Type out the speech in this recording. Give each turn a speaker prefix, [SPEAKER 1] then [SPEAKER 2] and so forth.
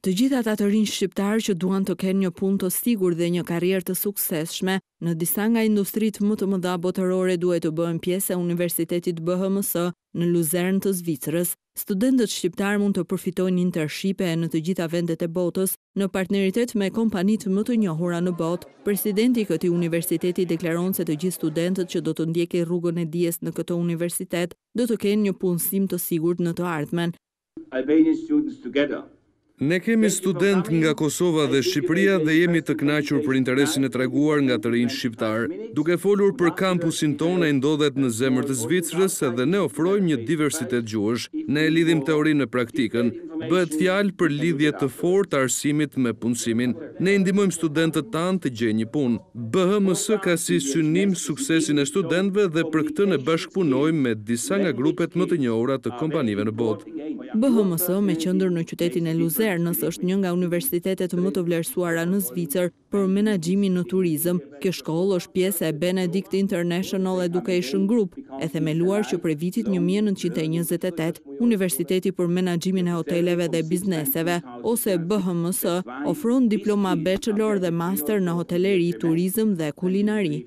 [SPEAKER 1] Të gjithë ata të rinj shqiptarë që duan të kenë një punë të sigurt dhe një karrierë të suksesshme në disa nga industritë më të mëdha botërore duhet të bëhen pjesë e Universitetit BHMS në Luzern të Zvicrës. Studentët shqiptarë mund të përfitojnë intershipe në të gjitha vendet e botës në partneritet me kompanitë më të njohura në botë. Presidenti i këtij universiteti deklaron se të gjithë studentët që do të ndjekin rrugën e dijes në këtë universitet, do të kenë një punësim të sigurt në të ardhmen.
[SPEAKER 2] Ne kemi studentë nga Kosova dhe Shqipëria dhe jemi të kënaqur për interesin e treguar nga të rinjtë shqiptarë. Duke folur për kampusin tonë, ai ndodhet në zemër të Zvicrës dhe ne ofrojmë një diversitet gjuhësh. Ne e lidhim teorinë me praktikën. Bëhet fjalë për lidhje të fortë të arsimit me punësimin. Ne i ndihmojmë studentët tanë të gjejnë një punë. BHMS ka si synim suksesin e studentëve dhe për këtë ne bashkëpunojmë me disa nga grupet më të njohura të kompanive në botë.
[SPEAKER 1] BHMS me qendër në qytetin e Luzernës është një nga universitetet më të vlerësuara në Zvicër për menaxhimin në turizëm. Kjo shkollë është pjesë e Benedict International Education Group, e themeluar që prej vitit një mijë e nëntëqind e njëzet e tetë. Universiteti për Menaxhimin e Hoteleve dhe Bizneseve, ose BHMS, ofron diploma bachelor dhe master në hoteleri, turizëm dhe kulinari.